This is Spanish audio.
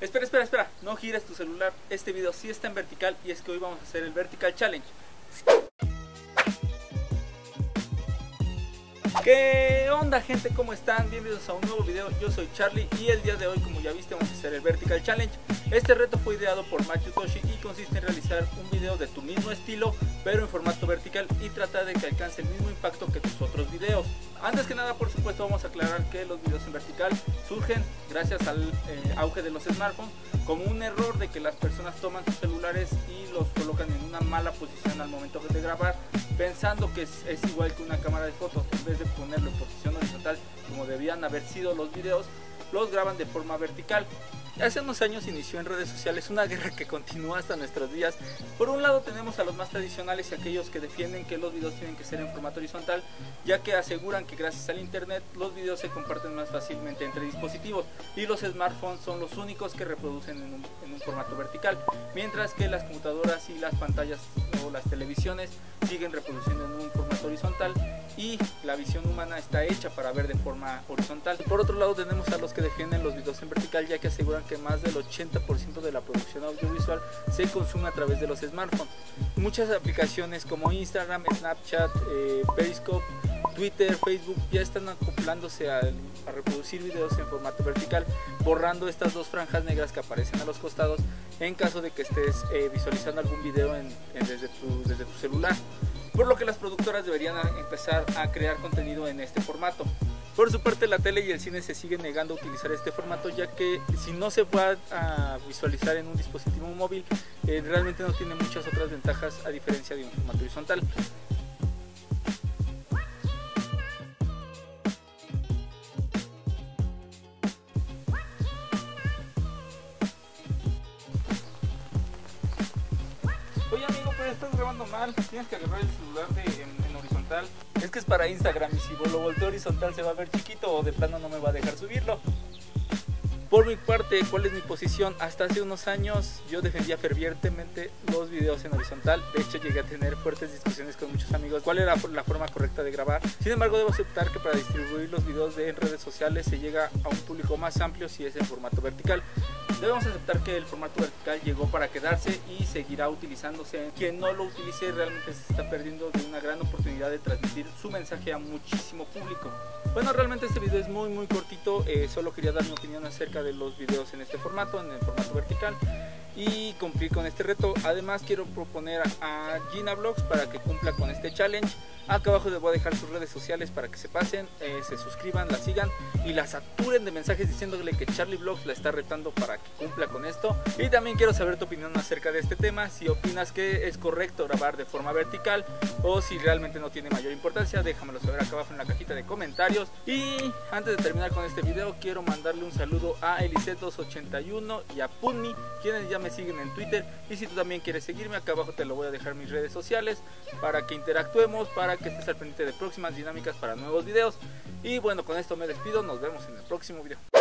Espera, espera, espera, no gires tu celular. Este video sí está en vertical y es que hoy vamos a hacer el Vertical Challenge. ¿Qué onda gente? ¿Cómo están? Bienvenidos a un nuevo video, yo soy Charlie y el día de hoy como ya viste vamos a hacer el Vertical Challenge Este reto fue ideado por Matthew Toshi y consiste en realizar un video de tu mismo estilo pero en formato vertical y tratar de que alcance el mismo impacto que tus otros videos Antes que nada por supuesto vamos a aclarar que los videos en vertical surgen gracias al eh, auge de los smartphones como un error de que las personas toman sus celulares y los colocan en una mala posición al momento de grabar pensando que es, es igual que una cámara de fotos en vez de ponerlo en posición horizontal como debían haber sido los videos, los graban de forma vertical. Hace unos años inició en redes sociales una guerra que continúa hasta nuestros días. Por un lado tenemos a los más tradicionales y aquellos que defienden que los videos tienen que ser en formato horizontal, ya que aseguran que gracias al internet los videos se comparten más fácilmente entre dispositivos y los smartphones son los únicos que reproducen en un, en un formato vertical, mientras que las computadoras y las pantallas las televisiones siguen reproduciendo en un formato horizontal y la visión humana está hecha para ver de forma horizontal. Por otro lado tenemos a los que defienden los videos en vertical ya que aseguran que más del 80% de la producción audiovisual se consume a través de los smartphones. Muchas aplicaciones como Instagram, Snapchat, eh, Periscope, Twitter, Facebook ya están acoplándose a, reproducir videos en formato vertical, borrando estas dos franjas negras que aparecen a los costados en caso de que estés eh, visualizando algún video desde tu celular por lo que las productoras deberían empezar a crear contenido en este formato. Por su parte la tele y el cine se siguen negando a utilizar este formato ya que si no se va a visualizar en un dispositivo móvil eh, realmente no tiene muchas otras ventajas a diferencia de un formato horizontal. Grabando mal, tienes que agarrar el celular de, en, en, horizontal. Es que es para Instagram y si lo volteo horizontal se va a ver chiquito o de plano no me va a dejar subirlo. Por mi parte, ¿cuál es mi posición? Hasta hace unos años yo defendía fervientemente los videos en horizontal. De hecho, llegué a tener fuertes discusiones con muchos amigos cuál era la forma correcta de grabar. Sin embargo, debo aceptar que para distribuir los videos de redes sociales se llega a un público más amplio si es en formato vertical. Debemos aceptar que el formato vertical llegó para quedarse y seguirá utilizándose. Quien no lo utilice realmente se está perdiendo de una gran oportunidad de transmitir su mensaje a muchísimo público. Bueno, realmente este video es muy muy cortito, eh, solo quería dar mi opinión acerca de los videos en este formato, en el formato vertical y cumplir con este reto. Además quiero proponer a Gina Vlogs para que cumpla con este challenge. Acá abajo les voy a dejar sus redes sociales para que se pasen, eh, se suscriban, la sigan y la saturen de mensajes diciéndole que Charlie Vlogs la está retando para que cumpla con esto. Y también quiero saber tu opinión acerca de este tema, si opinas que es correcto grabar de forma vertical o si realmente no tiene mayor importancia, déjamelo saber acá abajo en la cajita de comentarios. Y antes de terminar con este video, quiero mandarle un saludo a Elisetos81 y a Punmi, quienes ya siguen en Twitter. Y si tú también quieres seguirme, acá abajo te lo voy a dejar mis redes sociales para que interactuemos, para que estés al pendiente de próximas dinámicas para nuevos videos. Y bueno, con esto me despido, nos vemos en el próximo video.